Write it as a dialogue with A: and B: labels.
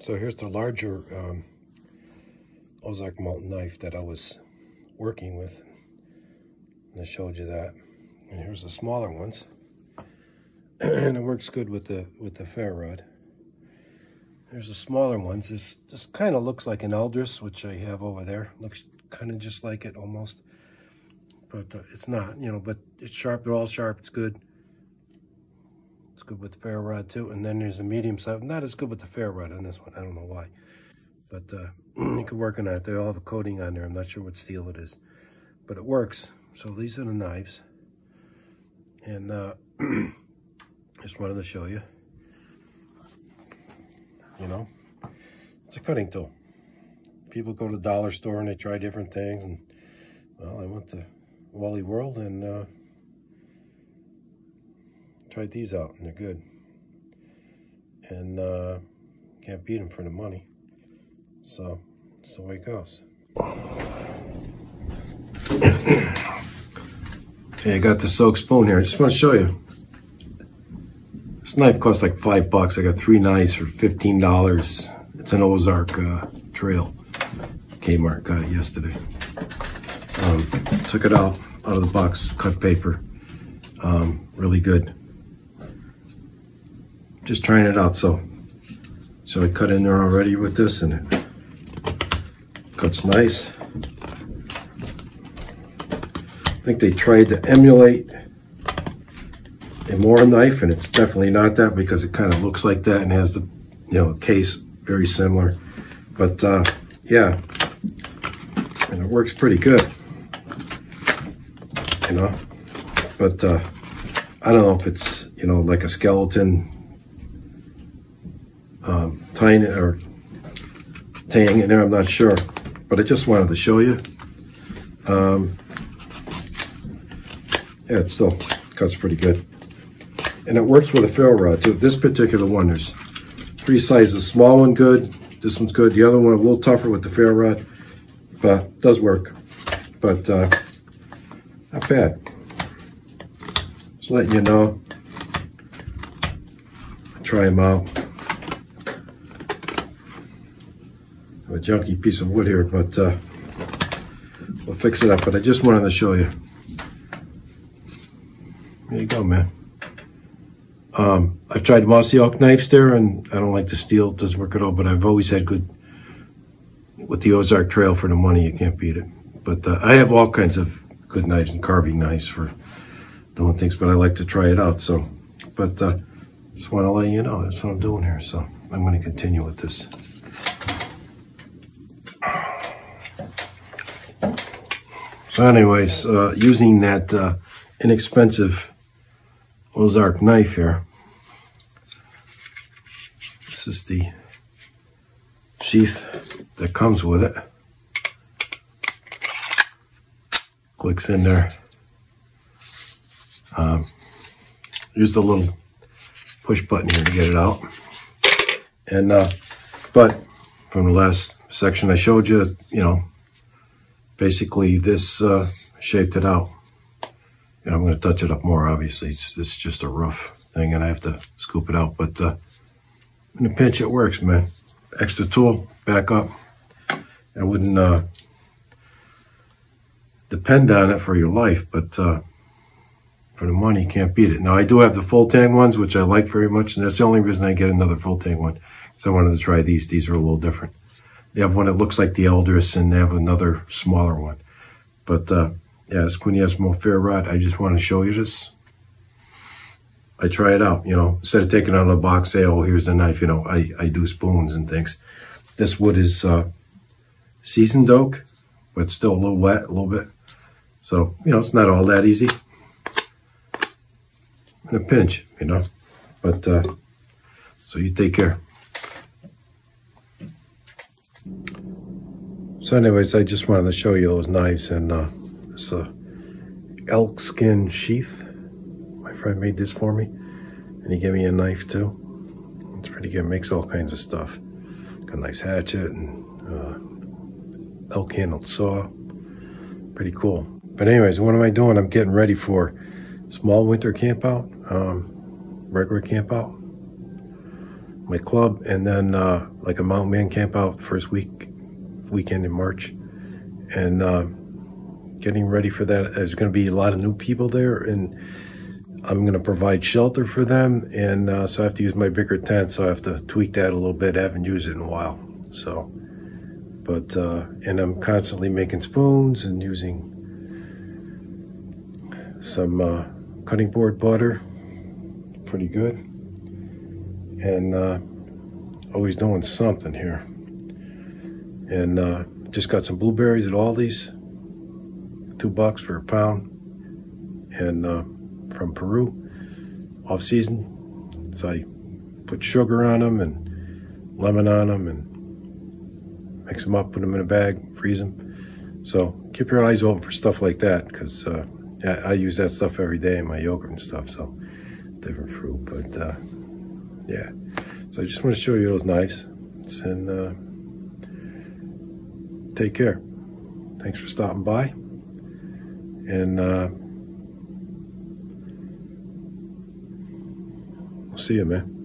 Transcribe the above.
A: So here's the larger um, Ozark Mountain knife that I was working with. And I showed you that. And here's the smaller ones. and it works good with the with the ferro rod. There's the smaller ones. This this kind of looks like an Eldris, which I have over there. Looks kind of just like it almost, but uh, it's not. You know, but it's sharp. They're all sharp. It's good. It's good with the ferro rod too. And then there's a medium size. Not as good with the ferro rod on this one. I don't know why. But uh, you can work on it. They all have a coating on there. I'm not sure what steel it is. But it works. So these are the knives. And uh, just wanted to show you. You know, it's a cutting tool. People go to the dollar store and they try different things. And, well, I went to Wally World and... Uh, tried these out and they're good. And uh, can't beat them for the money. So that's the way it goes. okay, I got the soak spoon here. I just want to show you. This knife costs like five bucks. I got three knives for $15. It's an Ozark uh, Trail. Kmart got it yesterday. Um, took it out, out of the box, cut paper. Um, really good just trying it out. So, so I cut in there already with this and it cuts nice. I think they tried to emulate a Mora knife and it's definitely not that because it kind of looks like that and has the, you know, case very similar. But uh, yeah, and it works pretty good, you know, but uh, I don't know if it's, you know, like a skeleton um, tang it or tang in there. I'm not sure, but I just wanted to show you. Um, yeah, it still cuts pretty good. And it works with a ferro rod too. This particular one, there's three sizes. Small one good, this one's good. The other one a little tougher with the ferro rod, but does work. But uh, not bad. Just letting you know. Try them out. A junky piece of wood here, but uh, we'll fix it up. But I just wanted to show you. There you go, man. Um, I've tried mossy oak knives there, and I don't like the steel. It doesn't work at all, but I've always had good, with the Ozark Trail for the money, you can't beat it. But uh, I have all kinds of good knives and carving knives for doing things, but I like to try it out. So, but uh, just want to let you know that's what I'm doing here. So I'm going to continue with this. Anyways, uh, using that uh, inexpensive Ozark knife here. This is the sheath that comes with it. Clicks in there. Um, use the little push button here to get it out. And, uh, but from the last section I showed you, you know, basically this uh, shaped it out. And I'm going to touch it up more, obviously. It's, it's, just a rough thing, and I have to scoop it out. But uh, in a pinch, it works, man. Extra tool, back up. I wouldn't uh, depend on it for your life, but uh, for the money, you can't beat it. Now, I do have the full tang ones, which I like very much, and that's the only reason I get another full tang one, because I wanted to try these. These are a little different. They have one that looks like the Eldris, and they have another smaller one. But uh, yeah, Quiniesmo Ferro Rod. I just want to show you this. I try it out, you know, instead of taking out of the box, say, oh, here's the knife, you know, I, I do spoons and things. This wood is uh, seasoned oak, but still a little wet, a little bit. So, you know, it's not all that easy. In a pinch, you know, but uh, so you take care. So anyways, I just wanted to show you those knives and uh, it's a elk skin sheath. My friend made this for me and he gave me a knife too. It's pretty good, makes all kinds of stuff. Got a nice hatchet and uh, elk handled saw. Pretty cool. But anyways, what am I doing? I'm getting ready for small winter camp out, um, regular camp out. my club, and then uh, like a mountain man camp out first week weekend in March, and uh, getting ready for that. There's going to be a lot of new people there, and I'm going to provide shelter for them, and uh, so I have to use my bigger tent. So I have to tweak that a little bit. I haven't used it in a while, so. But uh, and I'm constantly making spoons and using some uh, cutting board butter, pretty good, and uh, always doing something here. And uh, just got some blueberries at Aldi's, two bucks for a pound, and uh, from Peru, off season. So I put sugar on them and lemon on them and mix them up, put them in a bag, freeze them. So keep your eyes open for stuff like that because uh, I, I, use that stuff every day in my yogurt and stuff. So different fruit, but uh, yeah. So I just want to show you those knives and uh, take care. Thanks for stopping by. And uh, we'll see you, man.